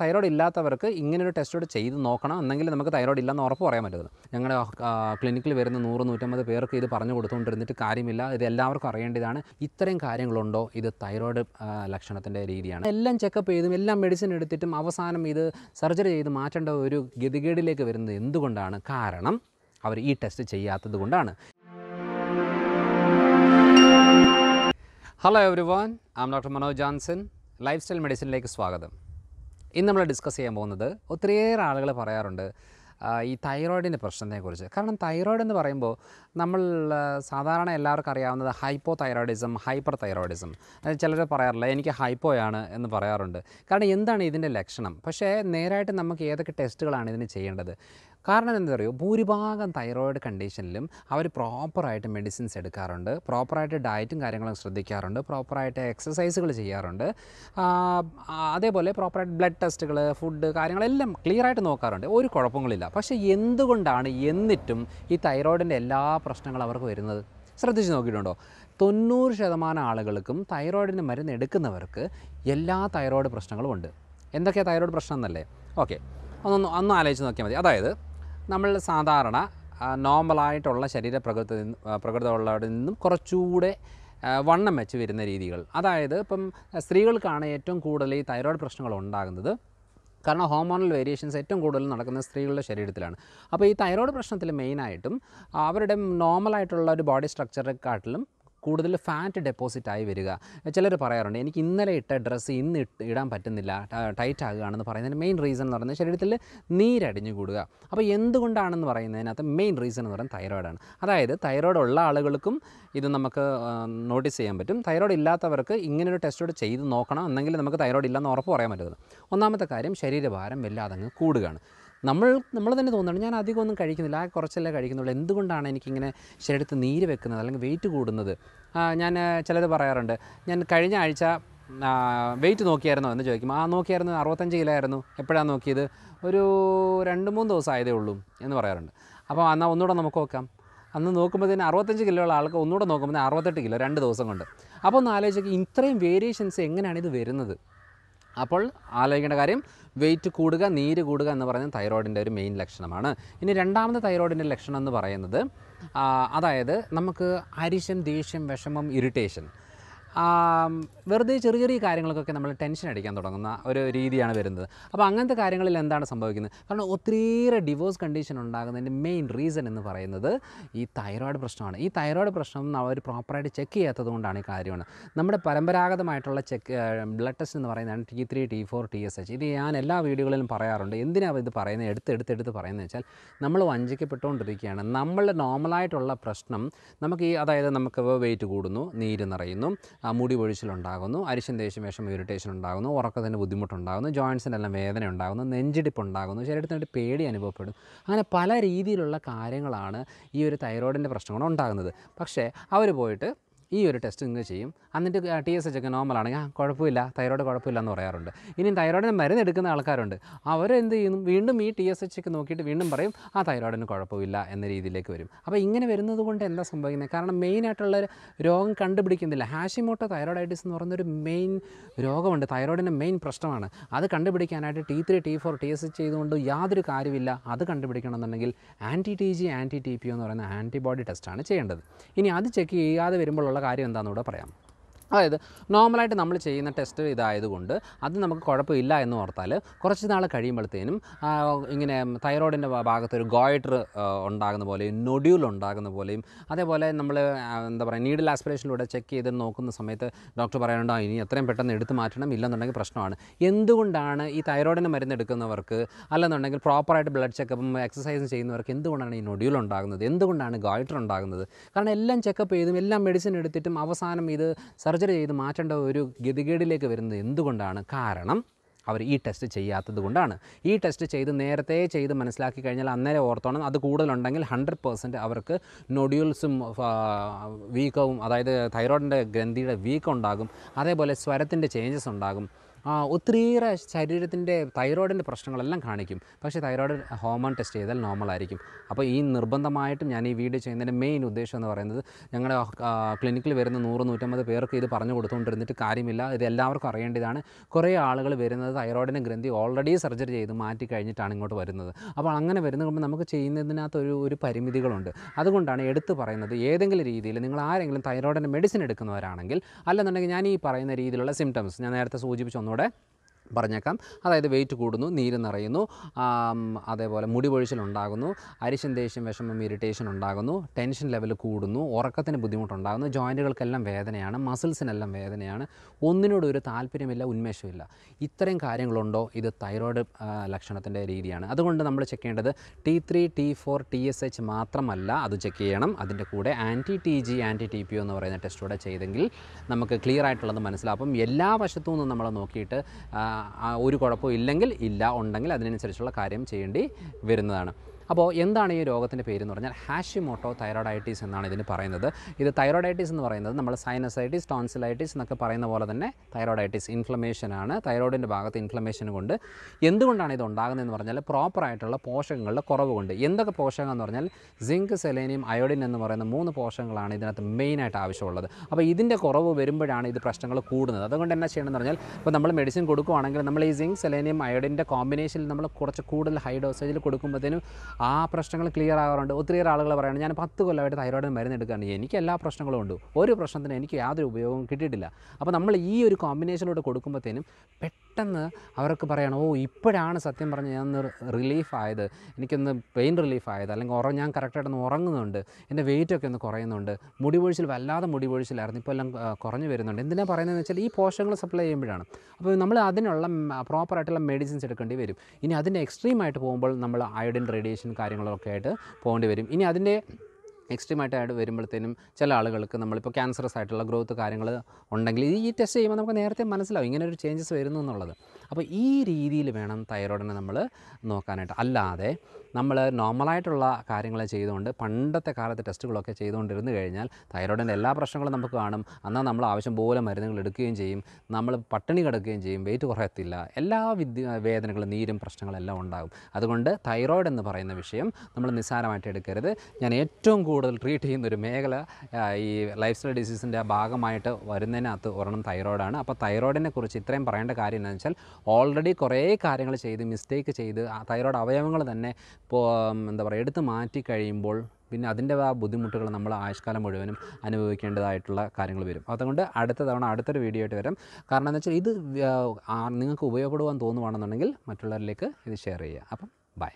Thyroid ഇല്ലാത്തവർക്ക് ഇങ്ങനൊരു test കൂടെ ചെയ്ത് നോക്കണം. എന്നെങ്കിൽ നമുക്ക് തൈറോയ്ഡ് ഇല്ലെന്ന് ഉറപ്പ് പറയാൻ പറ്റുന്നത് ഞങ്ങളുടെ ക്ലിനിക്കിൽ വരുന്ന നൂറ് നൂറ്റമ്പത് പേർക്ക് ഇത് പറഞ്ഞു കൊടുത്തുകൊണ്ടിരുന്നിട്ട് കാര്യമില്ല. ഇത് എല്ലാവർക്കും അറിയേണ്ടതാണ്. ഇത്രയും കാര്യങ്ങളുണ്ടോ? ഇത് തൈറോയ്ഡ് ലക്ഷണത്തിന്റെ രീതിയാണ്. എല്ലാം ചെക്കപ്പ് ചെയ്തും എല്ലാം മെഡിസിൻ എടുത്തിട്ടും അവസാനം ഇത് സർജറി ചെയ്ത് മാറ്റേണ്ട ഒരു ഗതികേടിലേക്ക് വരുന്നത് എന്തുകൊണ്ടാണ്? കാരണം അവർ ഈ ടെസ്റ്റ് ചെയ്യാത്തത് കൊണ്ടാണ്. Hello everyone am doctor Manoj Johnson lifestyle മെഡിസിനിലേക്ക് സ്വാഗതം. ഇന്ന് നമ്മൾ ഡിസ്കസ് ചെയ്യാൻ പോകുന്നത് ഒത്തിരിയേറെ ആളുകൾ പറയാറുണ്ട് ഈ തൈറോയിഡിന്റെ പ്രശ്നത്തെക്കുറിച്ച്. കാരണം തൈറോയിഡ് എന്ന് പറയുമ്പോൾ നമ്മൾ സാധാരണ എല്ലാവർക്കും അറിയാവുന്നത് ഹൈപ്പോ തൈറോയിഡിസം ഹൈപ്പർ തൈറോയിഡിസം ചിലർ പറയാറില്ല എനിക്ക് ഹൈപ്പോയാണ് എന്ന് പറയാറുണ്ട്. കാരണം എന്താണ് ഇതിന്റെ ലക്ഷണം? പക്ഷേ നേരായിട്ട് നമുക്ക് ഏതൊക്കെ ടെസ്റ്റുകളാണ് ഇതിന് ചെയ്യേണ്ടത്? കാരണം എന്താ പറയുക ഭൂരിഭാഗം തൈറോയിഡ് കണ്ടീഷനിലും അവർ പ്രോപ്പറായിട്ട് മെഡിസിൻസ് എടുക്കാറുണ്ട്. പ്രോപ്പറായിട്ട് ഡയറ്റും കാര്യങ്ങളും ശ്രദ്ധിക്കാറുണ്ട്. പ്രോപ്പറായിട്ട് എക്സസൈസുകൾ ചെയ്യാറുണ്ട്. അതേപോലെ പ്രോപ്പറായിട്ട് ബ്ലഡ് ടെസ്റ്റുകൾ ഫുഡ് കാര്യങ്ങളെല്ലാം ക്ലിയറായിട്ട് നോക്കാറുണ്ട്. ഒരു കുഴപ്പങ്ങളില്ല. പക്ഷേ എന്തുകൊണ്ടാണ് എന്നിട്ടും ഈ തൈറോയിഡിന്റെ എല്ലാ പ്രശ്നങ്ങളും അവർക്ക് വരുന്നത്? ശ്രദ്ധിച്ച് നോക്കിയിട്ടുണ്ടോ? തൊണ്ണൂറ് ശതമാനം ആളുകൾക്കും തൈറോയിഡിന് മരുന്ന് എടുക്കുന്നവർക്ക് എല്ലാ തൈറോയിഡ് പ്രശ്നങ്ങളും ഉണ്ട്. എന്തൊക്കെയാണ് തൈറോയിഡ് പ്രശ്നം എന്നല്ലേ? ഓക്കെ ഒന്നൊന്ന് ഒന്ന് ആലോചിച്ച് നോക്കിയാൽ മതി. അതായത് നമ്മൾ സാധാരണ നോർമലായിട്ടുള്ള ശരീര പ്രകൃതി പ്രകൃതമുള്ളവരിൽ നിന്നും കുറച്ചുകൂടെ വണ്ണം വെച്ച് വരുന്ന രീതികൾ. അതായത് ഇപ്പം സ്ത്രീകൾക്കാണ് ഏറ്റവും കൂടുതൽ ഈ തൈറോയ്ഡ് പ്രശ്നങ്ങൾ ഉണ്ടാകുന്നത്. കാരണം ഹോർമോണൽ വേരിയേഷൻസ് ഏറ്റവും കൂടുതൽ നടക്കുന്ന സ്ത്രീകളുടെ ശരീരത്തിലാണ്. അപ്പോൾ ഈ തൈറോയ്ഡ് പ്രശ്നത്തിൽ മെയിനായിട്ടും അവരുടെ നോർമലായിട്ടുള്ള ഒരു ബോഡി സ്ട്രക്ചറെക്കാട്ടിലും കൂടുതൽ ഫാറ്റ് ഡെപ്പോസിറ്റ് ആയി വരിക. ചിലർ പറയാറുണ്ട് എനിക്ക് ഇന്നലെ ഇട്ട ഡ്രസ്സ് ഇന്ന് ഇടാൻ പറ്റുന്നില്ല ടൈറ്റ് ആകുകയാണെന്ന് പറയുന്നതിന് മെയിൻ റീസൺ എന്ന് പറയുന്നത് ശരീരത്തിൽ നീരടിഞ്ഞു കൂടുക. അപ്പോൾ എന്തുകൊണ്ടാണെന്ന് പറയുന്നതിനകത്ത് മെയിൻ റീസൺ എന്ന് പറയുന്നത് തൈറോയിഡാണ് അതായത് തൈറോയിഡ് ഉള്ള ആളുകൾക്കും ഇത് നമുക്ക് നോട്ടീസ് ചെയ്യാൻ പറ്റും. തൈറോയിഡ് ഇല്ലാത്തവർക്ക് ഇങ്ങനൊരു ടെസ്റ്റോട് ചെയ്ത് നോക്കണം എന്നെങ്കിൽ നമുക്ക് തൈറോയിഡ് ഇല്ലെന്ന് ഉറപ്പ് പറയാൻ പറ്റുന്നത് ഒന്നാമത്തെ കാര്യം ശരീരഭാരം വല്ലാതെ കൂടുകയാണ്. നമ്മൾ നമ്മൾ തന്നെ തോന്നുന്നുണ്ട്. ഞാൻ അധികം ഒന്നും കഴിക്കുന്നില്ല. ആ കുറച്ചല്ലേ കഴിക്കുന്നുള്ളൂ. എന്തുകൊണ്ടാണ് എനിക്കിങ്ങനെ ശരീരത്തിൽ നീര് വെക്കുന്നത്? അല്ലെങ്കിൽ വെയിറ്റ് കൂടുന്നത്? ഞാൻ ചിലർ പറയാറുണ്ട്. ഞാൻ കഴിഞ്ഞ ആഴ്ച വെയിറ്റ് നോക്കിയായിരുന്നോ എന്ന് ചോദിക്കും. ആ നോക്കിയായിരുന്നു അറുപത്തഞ്ച് കിലോ ആയിരുന്നു. എപ്പോഴാണ് നോക്കിയത്? ഒരു രണ്ട് മൂന്ന് ദിവസം ആയതേ ഉള്ളൂ എന്ന് പറയാറുണ്ട്. അപ്പോൾ എന്നാൽ ഒന്നുകൂടെ നമുക്ക് നോക്കാം. അന്ന് നോക്കുമ്പോഴത്തേന് അറുപത്തഞ്ച് കിലോ ഉള്ള ആൾക്ക് ഒന്നുകൂടെ നോക്കുമ്പോൾ അറുപത്തെട്ട് കിലോ രണ്ട് ദിവസം കൊണ്ട്. അപ്പോൾ ഒന്ന് ആലോചിക്കുക ഇത്രയും വേരിയേഷൻസ് എങ്ങനെയാണ് ഇത് വരുന്നത്? അപ്പോൾ ആലോചിക്കേണ്ട കാര്യം വെയിറ്റ് കൂടുക നീര് കൂടുക എന്ന് പറയുന്നത് തൈറോയിഡിന്റെ ഒരു മെയിൻ ലക്ഷണമാണ്. ഇനി രണ്ടാമത്തെ തൈറോയിഡിന്റെ ലക്ഷണം എന്ന് പറയുന്നത് അതായത് നമുക്ക് അരിശം ദേഷ്യം വിഷമം ഇറിറ്റേഷൻ വെറുതെ ചെറിയ ചെറിയ കാര്യങ്ങൾക്കൊക്കെ നമ്മൾ ടെൻഷൻ അടിക്കാൻ തുടങ്ങുന്ന ഒരു രീതിയാണ് വരുന്നത്. അപ്പോൾ അങ്ങനത്തെ കാര്യങ്ങളിൽ എന്താണ് സംഭവിക്കുന്നത്? കാരണം ഒത്തിരിയേറെ ഡിവോഴ്സ് കണ്ടീഷൻ ഉണ്ടാകുന്നതിന്റെ മെയിൻ റീസൺ എന്ന് പറയുന്നത് ഈ തൈറോയ്ഡ് പ്രശ്നമാണ്. ഈ തൈറോയ്ഡ് പ്രശ്നം അവർ പ്രോപ്പറായിട്ട് ചെക്ക് ചെയ്യാത്തത് കൊണ്ടാണ് ഈ കാര്യമാണ്. നമ്മുടെ പരമ്പരാഗതമായിട്ടുള്ള ചെക്ക് ബ്ലഡ് ടെസ്റ്റ് എന്ന് പറയുന്നതാണ് T three T four T S H ഇത് ഞാൻ എല്ലാ വീഡിയോകളിലും പറയാറുണ്ട്. എന്തിനാണ് ഇത് പറയുന്നത്? എടുത്ത് എടുത്ത് എടുത്ത് പറയുന്നത് വെച്ചാൽ നമ്മൾ വഞ്ചിക്കപ്പെട്ടുകൊണ്ടിരിക്കുകയാണ്. നമ്മളുടെ നോർമലായിട്ടുള്ള പ്രശ്നം നമുക്ക് ഈ അതായത് നമുക്ക് വെയിറ്റ് കൂടുന്നു നീര് നിറയുന്നു മുടി പൊഴിച്ചിലുണ്ടാകുന്നു അരിശം ദേഷ്യം വിഷം ഇറിറ്റേഷൻ ഉണ്ടാകുന്നു ഉറക്കത്തിന് ബുദ്ധിമുട്ടുണ്ടാകുന്നു ജോയിൻസിനെല്ലാം വേദന ഉണ്ടാകുന്നു നെഞ്ചിടിപ്പ് ഉണ്ടാകുന്നു ശരീരത്തിനായിട്ട് പേടി അനുഭവപ്പെടും അങ്ങനെ പല രീതിയിലുള്ള കാര്യങ്ങളാണ് ഈ ഒരു തൈറോയിഡിന്റെ പ്രശ്നങ്ങൾ ഉണ്ടാകുന്നത്. പക്ഷേ അവർ പോയിട്ട് ഈ ഒരു ടെസ്റ്റ് നിങ്ങൾ ചെയ്യും. എന്നിട്ട് ടി എസ് എച്ച് ഒക്കെ ആ കുഴപ്പമില്ല. തൈറോയ്ഡ് കുഴപ്പമില്ല എന്ന് പറയാറുണ്ട്. ഇനി തൈറോയിഡിന് മരുന്ന് എടുക്കുന്ന ആൾക്കാരുണ്ട്. അവരെന്ത് ചെയ്യുന്നു? വീണ്ടും ഈ ടി എസ് എച്ച് ഒക്കെ നോക്കിയിട്ട് വീണ്ടും പറയും ആ തൈറോയിഡിന് കുഴപ്പമില്ല എന്ന രീതിയിലേക്ക് വരും. അപ്പോൾ ഇങ്ങനെ വരുന്നത് കൊണ്ട് എന്താ സംഭവിക്കുന്നത്? കാരണം മെയിനായിട്ടുള്ള രോഗം കണ്ടുപിടിക്കുന്നില്ല. ഹാഷിമോട്ടോ തൈറോയിഡൈറ്റിസ് എന്ന് പറയുന്നൊരു മെയിൻ രോഗമുണ്ട്. തൈറോയിഡിന്റെ മെയിൻ പ്രശ്നമാണ്. അത് കണ്ടുപിടിക്കാനായിട്ട് T three T four T S H ചെയ്തുകൊണ്ട് യാതൊരു കാര്യമില്ല. അത് കണ്ടുപിടിക്കണമെന്നുണ്ടെങ്കിൽ anti T G anti T P എന്ന് പറയുന്ന ആന്റിബോഡി ടെസ്റ്റാണ് ചെയ്യേണ്ടത്. ഇനി അത് ചെക്ക് ചെയ്യാതെ വരുമ്പോഴുള്ള കാര്യം എന്താണെന്ന് പറയാം. അതായത് നോർമലായിട്ട് നമ്മൾ ചെയ്യുന്ന ടെസ്റ്റ് ഇതായതുകൊണ്ട് അത് നമുക്ക് കുഴപ്പമില്ല എന്ന് ഓർത്താൽ കുറച്ച് നാൾ കഴിയുമ്പോഴത്തേനും ഇങ്ങനെ തൈറോയിഡിന്റെ ഭാഗത്ത് ഒരു ഗോയിറ്റർ ഉണ്ടാകുന്ന പോലെയും നൊഡ്യൂൾ ഉണ്ടാകുന്ന പോലെയും അതേപോലെ നമ്മൾ എന്താ പറയുക നീഡിൽ ആസ്പിറേഷനിലൂടെ ചെക്ക് ചെയ്ത് നോക്കുന്ന സമയത്ത് ഡോക്ടർ പറയാനുണ്ടോ ഇനി എത്രയും പെട്ടെന്ന് എടുത്തു മാറ്റണം ഇല്ലെന്നുണ്ടെങ്കിൽ പ്രശ്നമാണ്. എന്തുകൊണ്ടാണ് ഈ തൈറോയിഡിന് മരുന്ന് എടുക്കുന്നവർക്ക് അല്ലെന്നുണ്ടെങ്കിൽ പ്രോപ്പറായിട്ട് ബ്ലഡ് ചെക്കപ്പും എക്സസൈസും ചെയ്യുന്നവർക്ക് എന്തുകൊണ്ടാണ് ഈ നൊഡ്യൂൾ ഉണ്ടാകുന്നത്? എന്തുകൊണ്ടാണ് ഗോയിറ്റർ ഉണ്ടാകുന്നത്? കാരണം എല്ലാം ചെക്കപ്പ് ചെയ്തും എല്ലാം മെഡിസിൻ എടുത്തിട്ടും അവസാനം ഇത് സർജറി ചെയ്ത് മാറ്റേണ്ട ഒരു ഗതികേടിലേക്ക് വരുന്നത് എന്തുകൊണ്ടാണ്? കാരണം അവർ ഈ ടെസ്റ്റ് ചെയ്യാത്തത് കൊണ്ടാണ്. ഈ ടെസ്റ്റ് ചെയ്ത് നേരത്തെ ചെയ്ത് മനസ്സിലാക്കി കഴിഞ്ഞാൽ അന്നേരം ഓർത്തോണം. അത് കൂടുതലുണ്ടെങ്കിൽ ഹൺഡ്രഡ് പെർസെന്റ് അവർക്ക് നൊഡ്യൂൾസും വീക്കവും അതായത് തൈറോയിഡിന്റെ ഗ്രന്ഥിയുടെ വീക്കം ഉണ്ടാകും. അതേപോലെ സ്വരത്തിന്റെ ചേഞ്ചസ് ഉണ്ടാകും. ഒത്തിരിയേറെ ശരീരത്തിന്റെ തൈറോയിഡിന്റെ പ്രശ്നങ്ങളെല്ലാം കാണിക്കും. പക്ഷേ തൈറോയിഡ് ഹോമോൺ ടെസ്റ്റ് ചെയ്താൽ നോർമൽ ആയിരിക്കും. അപ്പോൾ ഈ നിർബന്ധമായിട്ടും ഞാൻ ഈ വീഡിയോ ചെയ്യുന്നതിന്റെ മെയിൻ ഉദ്ദേശം എന്ന് പറയുന്നത് ഞങ്ങളുടെ ക്ലിനിക്കിൽ വരുന്ന നൂറ് നൂറ്റമ്പത് പേർക്ക് ഇത് പറഞ്ഞു കൊടുത്തുകൊണ്ടിരുന്നിട്ട് കാര്യമില്ല. ഇത് എല്ലാവർക്കും അറിയേണ്ടതാണ്. കുറേ ആളുകൾ വരുന്നത് തൈറോയിഡിന്റെ ഗ്രന്ഥി ഓൾറെഡി സർജറി ചെയ്ത് മാറ്റി കഴിഞ്ഞിട്ടാണ് ഇങ്ങോട്ട് വരുന്നത്. അപ്പോൾ അങ്ങനെ വരുമ്പോൾ നമുക്ക് ചെയ്യുന്നതിനകത്ത് ഒരു ഒരു പരിമിതികളുണ്ട്. അതുകൊണ്ടാണ് എടുത്തു പറയുന്നത് ഏതെങ്കിലും രീതിയിൽ നിങ്ങൾ ആരെങ്കിലും തൈറോയിഡിന്റെ മെഡിസിൻ എടുക്കുന്നവരാണെങ്കിൽ അല്ലെന്നുണ്ടെങ്കിൽ ഞാൻ ഈ പറയുന്ന രീതിയിലുള്ള സിംറ്റംസ് ഞാൻ നേരത്തെ സൂചിപ്പിച്ച var det? പറഞ്ഞേക്കാം. അതായത് വെയിറ്റ് കൂടുന്നു നീര് നിറയുന്നു അതേപോലെ മുടി പൊഴിച്ചിലുണ്ടാകുന്നു അരിശം ദേഷ്യം വിഷമം ഇറിറ്റേഷൻ ഉണ്ടാകുന്നു ടെൻഷൻ ലെവൽ കൂടുന്നു ഉറക്കത്തിന് ബുദ്ധിമുട്ടുണ്ടാകുന്നു ജോയിന്റുകൾക്കെല്ലാം വേദനയാണ് മസിൽസിനെല്ലാം വേദനയാണ് ഒന്നിനോടും ഒരു താല്പര്യമില്ല ഉന്മേഷമില്ല. ഇത്രയും കാര്യങ്ങളുണ്ടോ? ഇത് തൈറോയ്ഡ് ലക്ഷണത്തിന്റെ രീതിയാണ്. അതുകൊണ്ട് നമ്മൾ ചെക്ക് ചെയ്യേണ്ടത് T three T four T S H മാത്രമല്ല അത് ചെക്ക് ചെയ്യണം. അതിന്റെ കൂടെ anti T G anti T P എന്ന് പറയുന്ന ടെസ്റ്റ് കൂടെ ചെയ്തെങ്കിൽ നമുക്ക് ക്ലിയർ ആയിട്ടുള്ളത് മനസ്സിലാവും. എല്ലാ വശത്തു നിന്നും നമ്മൾ നോക്കിയിട്ട് ഒരു കുഴപ്പവും ഇല്ലെങ്കിൽ ഇല്ല ഉണ്ടെങ്കിൽ അതിനനുസരിച്ചുള്ള കാര്യം ചെയ്യേണ്ടി വരുന്നതാണ്. അപ്പോൾ എന്താണ് ഈ രോഗത്തിന്റെ പേര് എന്ന് പറഞ്ഞാൽ ഹാഷിമോട്ടോ തൈറോയിഡൈറ്റീസ് എന്നാണ് ഇതിന് പറയുന്നത്. ഇത് തൈറോയിഡൈറ്റീസ് എന്ന് പറയുന്നത് നമ്മൾ സൈനസൈറ്റിസ് ടോൺസിലൈറ്റിസ് എന്നൊക്കെ പറയുന്ന പോലെ തന്നെ തൈറോയിഡൈറ്റീസ് ഇൻഫ്ലമേഷനാണ് തൈറോയിഡിന്റെ ഭാഗത്ത് ഇൻഫ്ലമേഷൻ കൊണ്ട് എന്തുകൊണ്ടാണ് ഇത് ഉണ്ടാകുന്നതെന്ന് പറഞ്ഞാൽ പ്രോപ്പറായിട്ടുള്ള പോഷകങ്ങളുടെ കുറവ് കൊണ്ട് എന്തൊക്കെ പോഷകം എന്ന് പറഞ്ഞാൽ സിങ്ക് സെലേനിയം അയോഡിൻ എന്ന് പറയുന്ന മൂന്ന് പോഷകങ്ങളാണ് ഇതിനകത്ത് മെയിനായിട്ട് ആവശ്യമുള്ളത്. അപ്പോൾ ഇതിന്റെ കുറവ് വരുമ്പോഴാണ് ഇത് പ്രശ്നങ്ങൾ കൂടുന്നത്. അതുകൊണ്ട് എന്നാ ചെയ്യണമെന്ന് പറഞ്ഞാൽ ഇപ്പോൾ നമ്മൾ മെഡിസിൻ കൊടുക്കുകയാണെങ്കിൽ നമ്മൾ ഈ സിങ്ക് സെലേനിയം അയോഡിന്റെ കോമ്പിനേഷനിൽ നമ്മൾ കുറച്ച് കൂടുതൽ ഹൈ ഡോസേജിൽ കൊടുക്കുമ്പോഴത്തേനും ആ പ്രശ്നങ്ങൾ ക്ലിയർ ആകാറുണ്ട് ഒത്തിരിയേറെ ആളുകൾ പറയുന്നത് ഞാൻ പത്ത് കൊല്ലമായിട്ട് തൈറോയിഡിന് മരുന്ന് എടുക്കുകയാണ് എനിക്ക് എല്ലാ പ്രശ്നങ്ങളും ഉണ്ട്. ഒരു പ്രശ്നത്തിന് എനിക്ക് യാതൊരു ഉപയോഗവും കിട്ടിയിട്ടില്ല. അപ്പോൾ നമ്മൾ ഈ ഒരു കോമ്പിനേഷനിലൂടെ കൊടുക്കുമ്പോഴത്തേനും പെട്ടെന്ന് അവർക്ക് പറയണം ഓ ഇപ്പോഴാണ് സത്യം പറഞ്ഞ് ഞാൻ റിലീഫായത്. എനിക്കൊന്ന് പെയിൻ റിലീഫായത്. അല്ലെങ്കിൽ ഉറ ഞാൻ കറക്റ്റായിട്ടൊന്ന് ഉറങ്ങുന്നുണ്ട്. എന്റെ വെയിറ്റൊക്കെ ഒന്ന് കുറയുന്നുണ്ട്. മുടി പൊഴിച്ചിൽ വല്ലാതെ മുടി പൊഴിച്ചിലായിരുന്നു ഇപ്പോൾ എല്ലാം കുറഞ്ഞു വരുന്നുണ്ട്. എന്തിനാണ് പറയുന്നതെന്ന് വെച്ചാൽ ഈ പോഷകങ്ങൾ സപ്ലൈ ചെയ്യുമ്പോഴാണ്. അപ്പോൾ നമ്മൾ അതിനുള്ള പ്രോപ്പറായിട്ടുള്ള മെഡിസിൻസ് എടുക്കേണ്ടി വരും. ഇനി അതിന്റെ എക്സ്ട്രീമായിട്ട് പോകുമ്പോൾ നമ്മൾ അയോഡിൻ റേഡിയേഷൻ കാര്യങ്ങളൊക്കെ ആയിട്ട് പോകേണ്ടി വരും. ഇനി അതിന്റെ എക്സ്ട്രീമായിട്ട് ആയിട്ട് വരുമ്പോഴത്തേനും ചില ആളുകൾക്ക് നമ്മളിപ്പോൾ ക്യാൻസറസ് ആയിട്ടുള്ള ഗ്രോത്ത് കാര്യങ്ങൾ ഉണ്ടെങ്കിൽ ഈ ടെസ്റ്റ് ചെയ്യുമ്പോൾ നമുക്ക് നേരത്തെ മനസ്സിലാവും ഇങ്ങനെ ഒരു ചേഞ്ചസ് വരുന്നു എന്നുള്ളത്. അപ്പോൾ ഈ രീതിയിൽ വേണം തൈറോയിഡിനെ നമ്മൾ നോക്കാനായിട്ട്. അല്ലാതെ നമ്മൾ നോർമലായിട്ടുള്ള കാര്യങ്ങൾ ചെയ്തുകൊണ്ട് പണ്ടത്തെ കാലത്ത് ടെസ്റ്റുകളൊക്കെ ചെയ്തുകൊണ്ടിരുന്ന് കഴിഞ്ഞാൽ തൈറോയിഡിന്റെ എല്ലാ പ്രശ്നങ്ങളും നമുക്ക് കാണും. എന്നാൽ നമ്മൾ ആവശ്യം പോലെ മരുന്നുകൾ എടുക്കുകയും ചെയ്യും. നമ്മൾ പട്ടിണി കിടക്കുകയും ചെയ്യും. വെയിറ്റ് കുറയത്തില്ല. എല്ലാ വിദ്യ വേദനകളും നീരും പ്രശ്നങ്ങളെല്ലാം ഉണ്ടാകും. അതുകൊണ്ട് തൈറോയിഡ് എന്ന് പറയുന്ന വിഷയം നമ്മൾ നിസ്സാരമായിട്ട് എടുക്കരുത്. ഞാൻ ഏറ്റവും കൂടുതൽ ട്രീറ്റ് ചെയ്യുന്ന ഒരു മേഖല ഈ ലൈഫ് സ്റ്റൈൽ ഡിസീസിന്റെ ഭാഗമായിട്ട് വരുന്നതിനകത്ത് ഒരെണ്ണം തൈറോയിഡാണ് അപ്പോൾ തൈറോയിഡിനെ കുറിച്ച് ഇത്രയും പറയേണ്ട കാര്യം എന്താണെന്ന് വെച്ചാൽ ഓൾറെഡി കുറേ കാര്യങ്ങൾ ചെയ്ത് മിസ്റ്റേക്ക് ചെയ്ത് തൈറോയിഡ് അവയവങ്ങൾ തന്നെ ഇപ്പോൾ എന്താ പറയുക എടുത്ത് മാറ്റി കഴിയുമ്പോൾ പിന്നെ അതിന്റെ ആ ബുദ്ധിമുട്ടുകൾ നമ്മൾ ആയുഷ്കാലം മുഴുവനും അനുഭവിക്കേണ്ടതായിട്ടുള്ള കാര്യങ്ങൾ വരും. അതുകൊണ്ട് അടുത്ത തവണ അടുത്തൊരു വീഡിയോ ആയിട്ട് വരും. കാരണം എന്താ വെച്ചാൽ ഇത് നിങ്ങൾക്ക് ഉപയോഗപ്പെടുവാൻ തോന്നുവാണെന്നുണ്ടെങ്കിൽ മറ്റുള്ളവരിലേക്ക് ഇത് ഷെയർ ചെയ്യുക. അപ്പം ബൈ